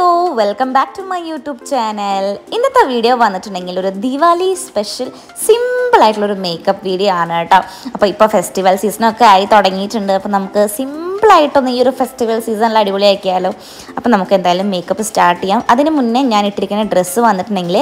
Hello welcome back to my YouTube channel ഇന്നത്തെ video വന്നിട്ടുണ്ടെങ്കിൽ ഒരു ദിവാലി സ്പെഷ്യൽ സിമ്പിൾ ആയിട്ടുള്ള ഒരു മേക്കപ്പ് വീഡിയോ ആണ് കേട്ടോ. അപ്പോൾ ഇപ്പോൾ ഫെസ്റ്റിവൽ സീസണൊക്കെ ആയി തുടങ്ങിയിട്ടുണ്ട്. അപ്പോൾ നമുക്ക് സിമ്പിളായിട്ടൊന്ന് ഈ ഒരു ഫെസ്റ്റിവൽ സീസണിൽ അടിപൊളിയാക്കിയാലോ. അപ്പോൾ നമുക്ക് എന്തായാലും മേക്കപ്പ് സ്റ്റാർട്ട് ചെയ്യാം. അതിന് മുന്നേ ഞാൻ ഇട്ടിരിക്കുന്ന ഡ്രസ്സ് വന്നിട്ടുണ്ടെങ്കിൽ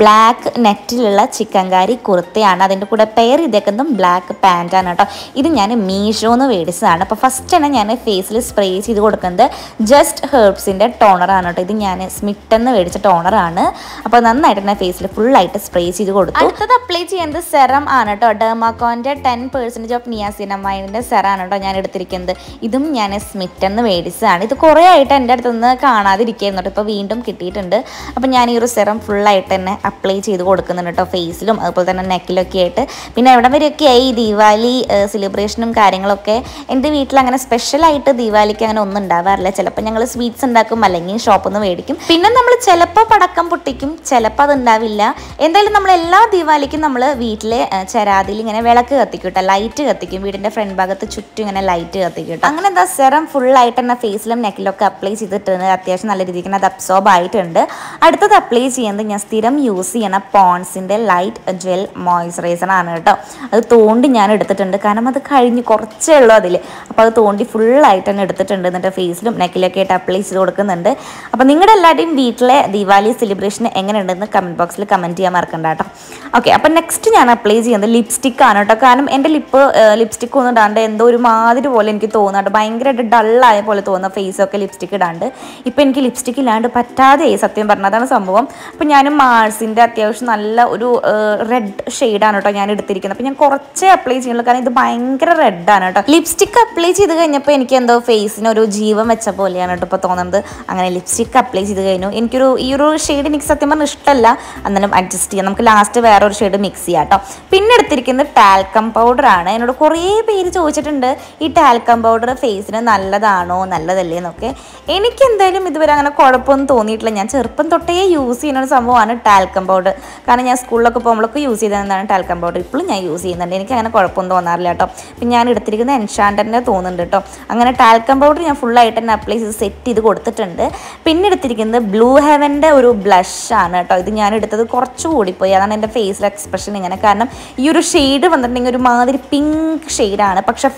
ബ്ലാക്ക് നെറ്റിലുള്ള ചിക്കൻകാരി കുർത്തയാണ്. അതിന്റെ കൂടെ പെയർ ചെയ്തേക്കുന്നതും ബ്ലാക്ക് പാന്റാണ് കേട്ടോ. ഇത് ഞാൻ മീഷോന്ന് മേടിച്ചതാണ്. അപ്പോൾ ഫസ്റ്റ് തന്നെ ഞാൻ ഫേസിൽ സ്പ്രേ ചെയ്ത് കൊടുക്കുന്നത് ജസ്റ്റ് ഹെർബ്സിന്റെ ടോണറാണ് കേട്ടോ. ഇത് ഞാൻ സ്മിറ്റെന്ന് മേടിച്ച ടോണറാണ് അപ്പോൾ നന്നായിട്ട് തന്നെ ഫേസിൽ ഫുള്ളായിട്ട് സ്പ്രേ ചെയ്ത് കൊടുത്തു. അടുത്തത് അപ്ലൈ ചെയ്യുന്നത് സെറം ആണ് കേട്ടോ. ഡെർമാക്കോന്റെ ടെൻ പെർസെന്റേജ് ഓഫ് നിയാസിനമായിന്റെ സെറാണ് കേട്ടോ ഞാൻ എടുത്തിരിക്കുന്നത്. ഇതും ഞാൻ സ്മിറ്റെന്ന് മേടിച്ചതാണ്. ഇത് കുറേ ആയിട്ട് എന്റെ അടുത്തുനിന്ന് കാണാതിരിക്കുന്നു കേട്ടോ ഇപ്പോൾ വീണ്ടും കിട്ടിയിട്ടുണ്ട്. അപ്പം ഞാൻ ഈ ഒരു സെറം ഫുള്ളായിട്ട് തന്നെ അപ്ലൈ ചെയ്ത് കൊടുക്കുന്നുണ്ട് കേട്ടോ. ഫേസിലും അതുപോലെ തന്നെ നെക്കിലൊക്കെ ആയിട്ട്. പിന്നെ എവിടെ വരെയൊക്കെ ആയി? ദീപാവലി സെലിബ്രേഷനും കാര്യങ്ങളൊക്കെ. എന്റെ വീട്ടിൽ അങ്ങനെ സ്പെഷ്യലായിട്ട് ദീപാവലിക്ക് അങ്ങനെ ഒന്നും ഉണ്ടാവാറില്ല. ചിലപ്പോൾ ഞങ്ങൾ സ്വീറ്റ്സ് ഉണ്ടാക്കും അല്ലെങ്കിൽ ഷോപ്പിൽ നിന്ന് മേടിക്കും. പിന്നെ നമ്മൾ ചിലപ്പോൾ പടക്കം പൊട്ടിക്കും. ചിലപ്പോൾ അതുണ്ടാവില്ല എന്തായാലും നമ്മൾ എല്ലാ ദീപാവലിക്കും നമ്മൾ വീട്ടിലെ ചരാതിൽ ഇങ്ങനെ വിളക്ക് കത്തിക്കും ലൈറ്റ് കത്തിക്കും. വീടിന്റെ ഫ്രണ്ട് ഭാഗത്ത് ചുറ്റും ഇങ്ങനെ ലൈറ്റ് കത്തിക്കും അങ്ങനെ എന്താ സെറം ഫുള്ളായിട്ട് തന്നെ ഫേസിലും നെക്കിലൊക്കെ അപ്ലൈ ചെയ്തിട്ടുണ്ട്. അത്യാവശ്യം നല്ല രീതിക്ക് അത് അബ്സോർബ് ആയിട്ടുണ്ട്. അടുത്തത് അപ്ലൈ ചെയ്യുന്നത് ഞാൻ സ്ഥിരം യൂസ് ചെയ്യണ പോൺസിന്റെ ലൈറ്റ് ജെൽ മോയ്സ്ചറൈസർ ആണ് കേട്ടോ. അത് തോണ്ടി ഞാൻ എടുത്തിട്ടുണ്ട്. കാരണം അത് കഴിഞ്ഞ് കുറച്ചേ ഉള്ളൂ അതിൽ അപ്പോൾ അത് തോണ്ടി ഫുള്ളായിട്ട് തന്നെ എടുത്തിട്ടുണ്ട്. എന്നിട്ട് ഫേസിലും നെക്കിലൊക്കെ ആയിട്ട് അപ്ലൈ ചെയ്ത് കൊടുക്കുന്നുണ്ട്. അപ്പോൾ നിങ്ങളുടെ എല്ലാവരുടെയും വീട്ടിലെ ദീപാവലി സെലിബ്രേഷൻ എങ്ങനെയുണ്ടെന്ന് കമന്റ് ബോക്സിൽ കമന്റ് ചെയ്യാൻ മറക്കണ്ട കേട്ടോ. ഓക്കെ അപ്പോൾ നെക്സ്റ്റ് ഞാൻ അപ്ലൈ ചെയ്യുന്നത് ലിപ്സ്റ്റിക് ആണ് കേട്ടോ. കാരണം എന്റെ ലിപ്പ് ലിപ്സ്റ്റിക് ഒന്നും ഇടാണ്ട് എന്തോ ഒരു മാതിരി പോലെ എനിക്ക് തോന്നുന്നുണ്ട് ഭയങ്കരമായിട്ട് ഡള്ളായ പോലെ തോന്നുന്ന ഫേസൊക്കെ ലിപ്സ്റ്റിക് ഇടാണ്ട്. ഇപ്പോൾ എനിക്ക് ലിപ്സ്റ്റിക് ഇല്ലാണ്ട് പറ്റാതെയായി സത്യം പറഞ്ഞാൽ അതാണ് സംഭവം. അപ്പോൾ ഞാൻ മാൾസിന്റെ അത്യാവശ്യം നല്ല ഒരു റെഡ് ഷെയ്ഡാണ് കേട്ടോ ഞാൻ എടുത്തിരിക്കുന്നത്. അപ്പോൾ ഞാൻ കുറച്ചേ അപ്ലൈ ചെയ്യുള്ളൂ കാരണം ഇത് ഭയങ്കര റെഡാണ് കേട്ടോ. ലിപ്സ്റ്റിക് അപ്ലൈ ചെയ്ത് കഴിഞ്ഞപ്പോൾ എനിക്ക് എന്തോ ഫേസിന് ഒരു ജീവൻ വെച്ച പോലെയാണ് കേട്ടോ ഇപ്പോൾ തോന്നുന്നത്. അങ്ങനെ ലിപ്സ്റ്റിക് അപ്ലൈ ചെയ്ത് കഴിഞ്ഞു. എനിക്കൊരു ഈ ഒരു ഷെയ്ഡ് എനിക്ക് സത്യം പറഞ്ഞാൽ ഇഷ്ടമല്ല അന്നേരം അഡ്ജസ്റ്റ് ചെയ്യാം. നമുക്ക് ലാസ്റ്റ് വേറെ ഒരു ഷെയ്ഡ് മിക്സ് ചെയ്യാം കേട്ടോ. പിന്നെ എടുത്തിരിക്കുന്നത് ടാൽക്കം പൗഡറാണ് എന്നോട് കുറേ പേര് ചോദിച്ചിട്ടുണ്ട് ഈ ടാൽക്കം പൗഡർ ഫേസിന് നല്ലതാണോ നല്ലതല്ലേ എന്നൊക്കെ. എനിക്ക് എന്തായാലും ഇതുവരെ അങ്ങനെ കുഴപ്പമൊന്നും തോന്നിയിട്ടില്ല. ഞാൻ ചെറുപ്പം തൊട്ടേ യൂസ് ചെയ്യുന്ന ഒരു സംഭവമാണ് ടാൽക്കം പൗഡർ കാരണം ഞാൻ സ്കൂളിലൊക്കെ പോകുമ്പോഴൊക്കെ യൂസ് ചെയ്തതാണ് ടാൽക്കം പൗഡർ ഇപ്പോഴും ഞാൻ യൂസ് ചെയ്യുന്നുണ്ട്. എനിക്ക് അങ്ങനെ കുഴപ്പമൊന്നും തോന്നാറില്ല കേട്ടോ. ഇപ്പം ഞാൻ എടുത്തിരിക്കുന്ന എൻഷാൻഡറിന്റെ തോന്നുന്നുണ്ട് കേട്ടോ. അങ്ങനെ ടാൽക്കം പൗഡർ ഞാൻ ഫുള്ളായിട്ട് തന്നെ അപ്ലൈ ചെയ്ത് സെറ്റ് ചെയ്ത് കൊടുത്തിട്ടുണ്ട്. പിന്നെ എടുത്തിരിക്കുന്നത് ബ്ലൂ ഹെവന്റെ ഒരു ബ്ലഷാണ് കേട്ടോ. ഇത് ഞാൻ എടുത്തത് കുറച്ച് കൂടിപ്പോയി. അതാണ് എന്റെ ഫേസിലെ എക്സ്പ്രഷൻ ഇങ്ങനെ. കാരണം ഈ ഒരു ഷെയ്ഡ് വന്നിട്ടുണ്ടെങ്കിൽ ഒരു മാതിരി പിങ്ക് ഷെയ്ഡാണ് പക്ഷെ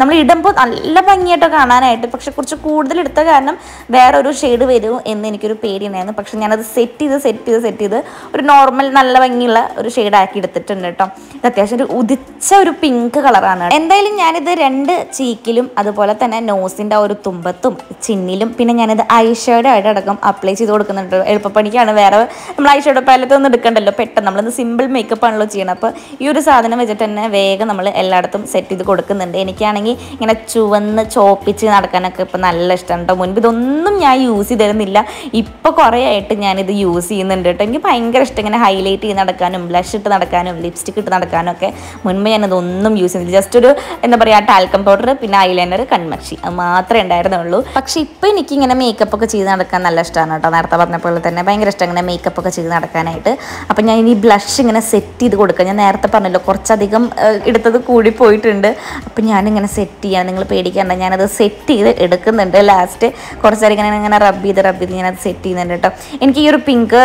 നമ്മൾ ഇടുമ്പോൾ നല്ല ഭംഗിയായിട്ട് കാണാനായിട്ട് പക്ഷെ കുറച്ച് കൂടുതൽ എടുത്ത കാരണം വേറെ ഒരു ഷെയ്ഡ് വരും എന്ന് എനിക്കൊരു പേടിയുണ്ടായിരുന്നു. പക്ഷെ ഞാനത് സെറ്റ് ചെയ്ത് സെറ്റ് ചെയ്ത് സെറ്റ് ചെയ്ത് ഒരു നോർമൽ നല്ല ഭംഗിയുള്ള ഒരു ഷെയ്ഡാക്കി എടുത്തിട്ടുണ്ട് കേട്ടോ ഇത് അത്യാവശ്യം ഒരു ഉദിച്ച ഒരു പിങ്ക് കളറാണ് എന്തായാലും ഞാനിത് രണ്ട് ചീക്കിലും അതുപോലെ തന്നെ നോസിന്റെ ഒരു തുമ്പത്തും ചിന്നിലും പിന്നെ ഞാനിത് ഐഷേഡ് ആയിട്ട് അടക്കം അപ്ലൈ ചെയ്ത് കൊടുക്കുന്നുണ്ട് എളുപ്പപ്പണിക്കാണ്. വേറെ നമ്മൾ ഐഷേഡ് പാലത്തൊന്നും എടുക്കണ്ടല്ലോ. പെട്ടെന്ന് നമ്മളിന്ന് സിമ്പിൾ മേക്കപ്പ് ആണല്ലോ ചെയ്യണം അപ്പോൾ ഈ ഒരു സാധനം വെച്ചിട്ട് തന്നെ വേഗം നമ്മൾ എല്ലായിടത്തും സെറ്റ് ചെയ്ത് കൊടുക്കുന്നുണ്ട്. എനിക്കാണെങ്കിൽ ഇങ്ങനെ ചുവന്ന് ചോപ്പിച്ച് നടക്കാനൊക്കെ ഇപ്പം നല്ല ഇഷ്ടമാണ് കേട്ടോ. മുൻപ് ഇതൊന്നും ഞാൻ യൂസ് ചെയ്തിരുന്നില്ല. ഇപ്പോൾ കുറേ ആയിട്ട് ഞാനിത് യൂസ് ചെയ്യുന്നുണ്ട് കേട്ടോ. എനിക്ക് ഭയങ്കര ഇഷ്ടം ഇങ്ങനെ ഹൈലൈറ്റ് ചെയ്ത് നടക്കാനും ബ്ലഷ് ഇട്ട് നടക്കാനും ലിപ്സ്റ്റിക് ഇട്ട് നടക്കാനും ഒക്കെ. മുൻപ് ഞാനിതൊന്നും യൂസ് ചെയ്യുന്നില്ല ജസ്റ്റ് ഒരു എന്താ പറയുക ടാൽക്കം പൗഡർ പിന്നെ ഐലൈനർ കൺമക്ഷി അത് മാത്രമേ ഉണ്ടായിരുന്നുള്ളൂ. പക്ഷേ എനിക്ക് ഇങ്ങനെ മേക്കപ്പ് ഒക്കെ ചെയ്ത് നടക്കാൻ നല്ല ഇഷ്ടമാണ് കേട്ടോ. നേരത്തെ പറഞ്ഞ പോലെ തന്നെ ഭയങ്കര ഇഷ്ടം ഇങ്ങനെ മേക്കപ്പ് ഒക്കെ ചെയ്ത് നടക്കാനായിട്ട്. അപ്പം ഞാൻ ഇനി ബ്ലഷ് ഇങ്ങനെ സെറ്റ് ചെയ്ത് കൊടുക്കുക ഞാൻ നേരത്തെ പറഞ്ഞല്ലോ കുറച്ചധികം എടുത്തത് കൂടി പോയിട്ടുണ്ട്. അപ്പം ഞാനിങ്ങനെ സെറ്റ് ചെയ്യാൻ നിങ്ങൾ പേടിക്കണ്ട. ഞാനത് സെറ്റ് ചെയ്ത് എടുക്കുന്നുണ്ട്. ലാസ്റ്റ് കുറച്ച് നേരം ഇങ്ങനെ ഇങ്ങനെ റബ്ബ് ചെയ്ത് റബ്ബ് ചെയ്ത് ഞാനത് സെറ്റ് ചെയ്യുന്നുണ്ട് കേട്ടോ എനിക്ക് ഈ ഒരു പിങ്ക്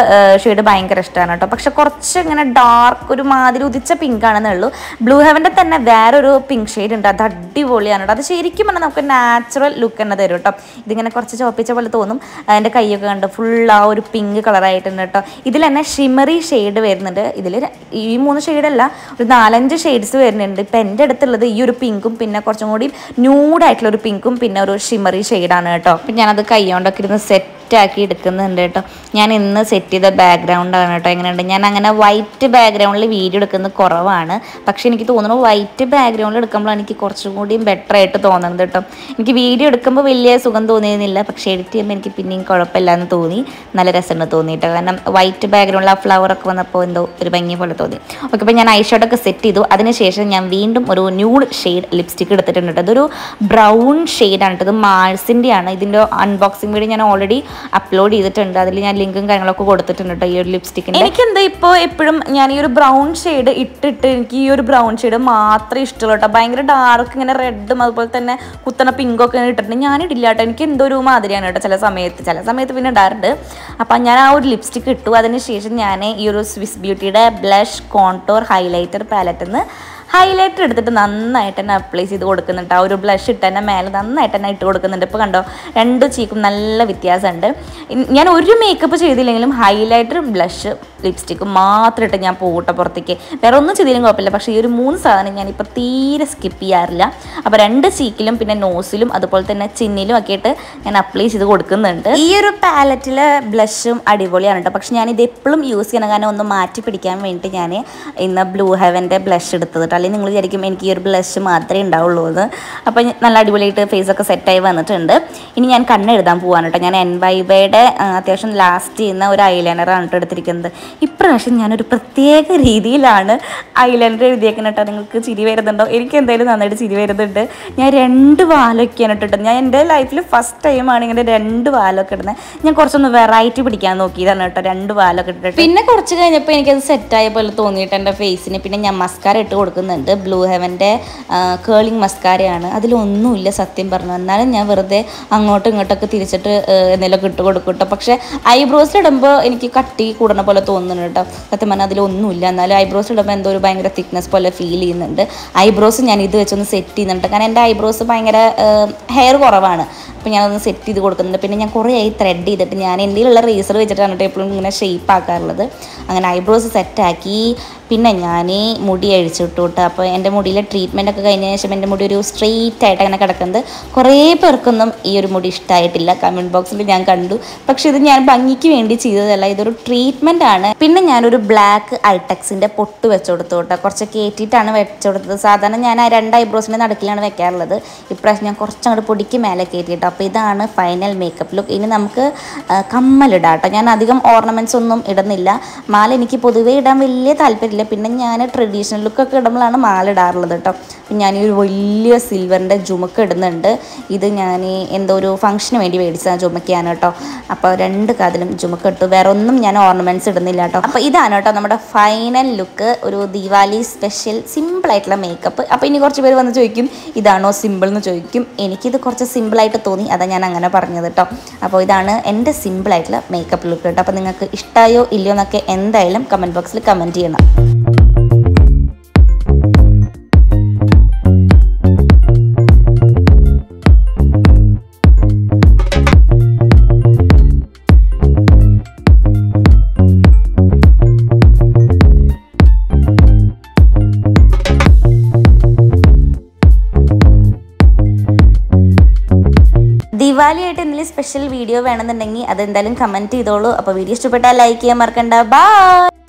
ഷെയ്ഡ് ഭയങ്കര ഇഷ്ടമാണ് കേട്ടോ പക്ഷെ കുറച്ച് ഇങ്ങനെ ഡാർക്ക് ഒരു മാതിരി ഉദിച്ച പിങ്ക് ആണെന്നേ ഉള്ളൂ ബ്ലൂ ഹെവന്റെ തന്നെ വേറൊരു പിങ്ക് ഷെയ്ഡ് ഉണ്ട്. അത് അടിപൊളിയാണ് കേട്ടോ അത് ശരിക്കും പറഞ്ഞാൽ നമുക്ക് നാച്ചുറൽ ലുക്ക് തന്നെ തരും കേട്ടോ ഇതിങ്ങനെ കുറച്ച് ചോപ്പിച്ച പോലെ തോന്നും. അതിന്റെ കൈയൊക്കെ കണ്ട് ഫുൾ ആ ഒരു പിങ്ക് കളറായിട്ടുണ്ട് കേട്ടോ ഇതിൽ തന്നെ ഷിമറി ഷെയ്ഡ് വരുന്നുണ്ട്. ഇതിൽ ഈ മൂന്ന് ഷെയ്ഡല്ല ഒരു നാലഞ്ച് ഷെയ്ഡ്സ് വരുന്നുണ്ട്. ഇപ്പം എന്റെ അടുത്തുള്ളത് ഈ ഒരു പിങ്കും പിന്നെ കുറച്ചും കൂടി ന്യൂഡായിട്ടുള്ള ഒരു പിങ്കും പിന്നെ ഒരു ഷിമറി ഷെയ്ഡാണ് കേട്ടോ. അപ്പം ഞാനത് കൈ കൊണ്ടൊക്കെ ഇരുന്ന് സെറ്റ് ആക്കി എടുക്കുന്നുണ്ട് കേട്ടോ. ഞാൻ ഇന്ന് സെറ്റ് ചെയ്ത ബാക്ക്ഗ്രൗണ്ടാണ് കേട്ടോ എങ്ങനെയുണ്ട്. ഞാൻ അങ്ങനെ വൈറ്റ് ബാക്ക്ഗ്രൗണ്ടിൽ വീഡിയോ എടുക്കുന്നത് കുറവാണ്. പക്ഷെ എനിക്ക് തോന്നുന്നു വൈറ്റ് ബാക്ക്ഗ്രൗണ്ടിൽ എടുക്കുമ്പോഴാണ് എനിക്ക് കുറച്ചും കൂടി ബെറ്റർ ആയിട്ട് തോന്നുന്നത് കേട്ടോ. എനിക്ക് വീഡിയോ എടുക്കുമ്പോൾ വലിയ സുഖം തോന്നിയിരുന്നില്ല. പക്ഷേ എഡിറ്റ് ചെയ്യുമ്പോൾ എനിക്ക് പിന്നെയും കുഴപ്പമില്ല എന്ന് തോന്നി. നല്ല രസമുണ്ട് തോന്നിയിട്ടോ. കാരണം വൈറ്റ് ബാക്ക്ഗ്രൗണ്ടിൽ ആ ഫ്ലവർ ഒക്കെ വന്നപ്പോൾ എന്തോ ഒരു ഭംഗി പോലെ തോന്നി. ഓക്കെ അപ്പോൾ ഞാൻ ഐ ഷോട്ടൊക്കെ സെറ്റ് ചെയ്തു. അതിനുശേഷം ഞാൻ വീണ്ടും ഒരു ന്യൂഡ് ഷെയ്ഡ് ലിപ്സ്റ്റിക് എടുത്തിട്ടുണ്ട് അതൊരു ബ്രൗൺ ഷെയ്ഡാണ് ഇത് മാൾസിന്റെയാണ് ഇതിന്റെ അൺബോക്സിംഗ് വീഡിയോ ഞാൻ ഓൾറെഡി അപ്ലോഡ് ചെയ്തിട്ടുണ്ട്. അതിൽ ഞാൻ ലിങ്കും കാര്യങ്ങളൊക്കെ കൊടുത്തിട്ടുണ്ട് കേട്ടോ ഈ ഒരു ലിപ്സ്റ്റിക്കിന് എനിക്ക് എന്താ ഇപ്പോൾ എപ്പോഴും ഞാൻ ഈ ഒരു ബ്രൗൺ ഷെയ്ഡ് ഇട്ടിട്ട് എനിക്ക് ഈ ഒരു ബ്രൗൺ ഷെയ്ഡ് മാത്രമേ ഇഷ്ടമുള്ളൂ കേട്ടോ ഭയങ്കര ഡാർക്ക് ഇങ്ങനെ റെഡും അതുപോലെ തന്നെ കുത്തണ പിങ്കൊക്കെ ഇങ്ങനെ ഇട്ടിട്ടുണ്ട്. ഞാൻ ഇടില്ല കേട്ടോ എനിക്ക് എന്തോ ഒരു മാതിരിയാണ് കേട്ടോ ചില സമയത്ത്. ചില സമയത്ത് പിന്നെ ഇടാറുണ്ട്. അപ്പം ഞാൻ ആ ഒരു ലിപ്സ്റ്റിക്ക് ഇട്ടു. അതിന് ശേഷം ഞാൻ ഈ ഒരു സ്വിസ് ബ്യൂട്ടിയുടെ ബ്ലഷ് കോൺടോർ ഹൈലൈറ്റർ പാലറ്റിൽ നിന്ന് ഹൈലൈറ്റർ എടുത്തിട്ട് നന്നായിട്ട് തന്നെ അപ്ലൈ ചെയ്ത് കൊടുക്കുന്നുണ്ട്. ആ ഒരു ബ്ലഷ് ഇട്ട് തന്നെ മേലെ നന്നായിട്ട് തന്നെ ഇട്ട് കൊടുക്കുന്നുണ്ട്. ഇപ്പോൾ കണ്ടോ രണ്ട് ചീക്കും നല്ല വ്യത്യാസമുണ്ട്. ഞാൻ ഒരു മേക്കപ്പ് ചെയ്തില്ലെങ്കിലും ഹൈലൈറ്റർ ബ്ലഷ് ലിപ്സ്റ്റിക്കും മാത്രം ഇട്ട് ഞാൻ പോകട്ടെ പുറത്തേക്ക്. വേറെ ഒന്നും ചെയ്തില്ലെങ്കിലും കുഴപ്പമില്ല. പക്ഷേ ഈ ഒരു മൂന്ന് സാധനം ഞാനിപ്പോൾ തീരെ സ്കിപ്പ് ചെയ്യാറില്ല. അപ്പോൾ രണ്ട് ചീക്കിലും പിന്നെ നോസിലും അതുപോലെ തന്നെ ചിന്നിലും ഒക്കെ ആയിട്ട് ഞാൻ അപ്ലൈ ചെയ്ത് കൊടുക്കുന്നുണ്ട്. ഈ ഒരു പാലറ്റിലെ ബ്ലഷും അടിപൊളിയാണ് കേട്ടോ. പക്ഷേ ഞാനിത് എപ്പോഴും യൂസ് ചെയ്യണം. കാരണം ഒന്ന് മാറ്റി പിടിക്കാൻ വേണ്ടിയിട്ട് ഞാൻ ഇന്ന് ബ്ലൂ ഹെവന്റെ ബ്ലഷ് എടുത്തത് കേട്ടോ. അല്ലെങ്കിൽ നിങ്ങൾ വിചാരിക്കും എനിക്ക് ഈ ഒരു ബ്ലഷ് മാത്രമേ ഉണ്ടാവുള്ളൂ എന്ന്. അപ്പോൾ നല്ല അടിപൊളിയായിട്ട് ഫേസൊക്കെ സെറ്റായി വന്നിട്ടുണ്ട്. ഇനി ഞാൻ കണ്ണെഴുതാൻ പോവാണ് കേട്ടോ. ഞാൻ എൻ വൈബയുടെ അത്യാവശ്യം ലാസ്റ്റ് ചെയ്യുന്ന ഒരു ഐലൈനറാണ് കേട്ടോ എടുത്തിരിക്കുന്നത്. ഇപ്രാവശ്യം ഞാനൊരു പ്രത്യേക രീതിയിലാണ് ഐലൈനർ എഴുതിയേക്കുന്നത് കേട്ടോ. നിങ്ങൾക്ക് ചിരി വരുന്നുണ്ടോ? എനിക്ക് എന്തായാലും നന്നായിട്ട് ചിരി വരുന്നുണ്ട്. ഞാൻ രണ്ട് വാലൊക്കെയാണ് ഇട്ടിട്ട് ഞാൻ എന്റെ ലൈഫിൽ ഫസ്റ്റ് ടൈമാണ് ഇങ്ങനെ രണ്ട് വാലൊക്കെ ഇടുന്നത് ഞാൻ കുറച്ചൊന്ന് വെറൈറ്റി പിടിക്കാൻ നോക്കിയതാണ് കേട്ടോ. രണ്ട് വാലൊക്കെ ഇട്ടിട്ട്. പിന്നെ കുറച്ച് കഴിഞ്ഞപ്പോൾ എനിക്കത് സെറ്റായ പോലെ തോന്നിയിട്ട് എന്റെ ഫേസിന് പിന്നെ ഞാൻ മസ്കാര ഇട്ട് കൊടുക്കുന്നുണ്ട്. ബ്ലൂ ഹെവന്റെ കേളിങ് മസ്കാരയാണ്. അതിലൊന്നുമില്ല സത്യം പറഞ്ഞു. എന്നാലും ഞാൻ വെറുതെ അങ്ങോട്ടും ഇങ്ങോട്ടൊക്കെ തിരിച്ചിട്ട് എന്തെങ്കിലുമൊക്കെ ഇട്ട് കൊടുക്കും കേട്ടോ പക്ഷേ ഐബ്രോസിൽ ഇടുമ്പോൾ എനിക്ക് കട്ടി കൂടണ പോലെ തോന്നുന്നു കേട്ടോ സത്യം പറഞ്ഞാൽ അതിലൊന്നുമില്ല. എന്നാലും ഐബ്രോസ് ഇടുമ്പോൾ എന്തോ ഒരു ഭയങ്കര തിക്നെസ് പോലെ ഫീൽ ചെയ്യുന്നുണ്ട്. ഐബ്രോസ് ഞാൻ ഇത് വെച്ചൊന്ന് സെറ്റ് ചെയ്യുന്നുണ്ട് കാരണം എന്റെ ഐബ്രോസ് ഭയങ്കര ഹെയർ കുറവാണ്. അപ്പോൾ ഞാനൊന്ന് സെറ്റ് ചെയ്ത് കൊടുക്കുന്നുണ്ട്. പിന്നെ ഞാൻ കുറേ ആയി ത്രെഡ് ചെയ്തിട്ട് ഞാൻ എന്തെങ്കിലുമുള്ള റേസർ വെച്ചിട്ടാണ് കേട്ടോ എപ്പോഴും ഇങ്ങനെ ഷേപ്പ് ആക്കാറുള്ളത്. അങ്ങനെ ഐബ്രോസ് സെറ്റാക്കി പിന്നെ ഞാൻ മുടി അഴിച്ചിട്ടു കേട്ടോ അപ്പോൾ എന്റെ മുടിയിലെ ട്രീറ്റ്മെന്റ് ഒക്കെ കഴിഞ്ഞ ശേഷം എന്റെ മുടി ഒരു സ്ട്രെയിറ്റ് ആയിട്ട് അങ്ങനെ കിടക്കുന്നത് കുറേ പേർക്കൊന്നും ഈ ഒരു മുടി ഇഷ്ടമായിട്ടില്ല കമന്റ് ബോക്സിൽ ഞാൻ കണ്ടു. പക്ഷെ ഇത് ഞാൻ ഭംഗിക്ക് വേണ്ടി ചെയ്തതല്ല. ഇതൊരു ട്രീറ്റ്മെന്റ് ആണ്. പിന്നെ ഞാനൊരു ബ്ലാക്ക് ഐടെക്സിന്റെ പൊട്ട് വെച്ച് കൊടുത്തു കേട്ടോ. കുറച്ച് കയറ്റിയിട്ടാണ് വെച്ച് കൊടുത്തത് സാധാരണ ഞാൻ ആ രണ്ട് ഐബ്രോസിന്റെ നടുക്കിലാണ് വെക്കാറുള്ളത്. ഇപ്രാവശ്യം ഞാൻ കുറച്ചങ്ങോട്ട് പൊടിക്ക് മേലെ കയറ്റിയിട്ടോ അപ്പോൾ ഇതാണ് ഫൈനൽ മേക്കപ്പ് ലുക്ക് ഇനി നമുക്ക് കമ്മലിടാം കേട്ടോ. ഞാൻ അധികം ഓർണമെന്റ്സ് ഒന്നും ഇടുന്നില്ല. മാല എനിക്ക് പൊതുവേ ഇടാൻ വലിയ താല്പര്യമില്ല. പിന്നെ ഞാൻ ട്രഡീഷണൽ ലുക്കൊക്കെ ഇടുമ്പോഴാണ് മാല ഇടാറുള്ളത് കേട്ടോ. അപ്പം ഞാൻ ഒരു വലിയ സിൽവറിന്റെ ജുമക്ക് ഇടുന്നുണ്ട്. ഇത് ഞാൻ എന്തോ ഒരു ഫംഗ്ഷന് വേണ്ടി മേടിച്ച ജുമക്കയാണ് കേട്ടോ. അപ്പോൾ രണ്ട് കാതിലും ജുമക്ക് ഇട്ടു. വേറെ ഒന്നും ഞാൻ ഓർണമെന്റ്സ് ഇടുന്നില്ല കേട്ടോ. അപ്പോൾ ഇതാണ് കേട്ടോ നമ്മുടെ ഫൈനൽ ലുക്ക് ഒരു ദീപാവലി സ്പെഷ്യൽ സിമ്പിളായിട്ടുള്ള മേക്കപ്പ് അപ്പോൾ ഇനി കുറച്ച് പേര് വന്ന് ചോദിക്കും ഇതാണോ സിമ്പിൾ എന്ന് ചോദിക്കും. എനിക്കിത് കുറച്ച് സിമ്പിളായിട്ട് തോന്നി. അതാ ഞാൻ അങ്ങനെ പറഞ്ഞത് കേട്ടോ. അപ്പോൾ ഇതാണ് എന്റെ സിമ്പിളായിട്ടുള്ള മേക്കപ്പ് ലുക്ക് കേട്ടോ. അപ്പോൾ നിങ്ങൾക്ക് ഇഷ്ടമായോ ഇല്ലയോ എന്നൊക്കെ എന്തായാലും കമന്റ് ബോക്സിൽ കമന്റ് ചെയ്യണം. ദിവാലി ആയിട്ട് എന്തെങ്കിലും സ്പെഷ്യൽ വീഡിയോ വേണമെന്നുണ്ടെങ്കിൽ അതെന്തായാലും കമന്റ് ചെയ്തോളൂ. അപ്പോൾ വീഡിയോ ഇഷ്ടപ്പെട്ടാൽ ലൈക്ക് ചെയ്യാൻ മറക്കണ്ട. ബൈ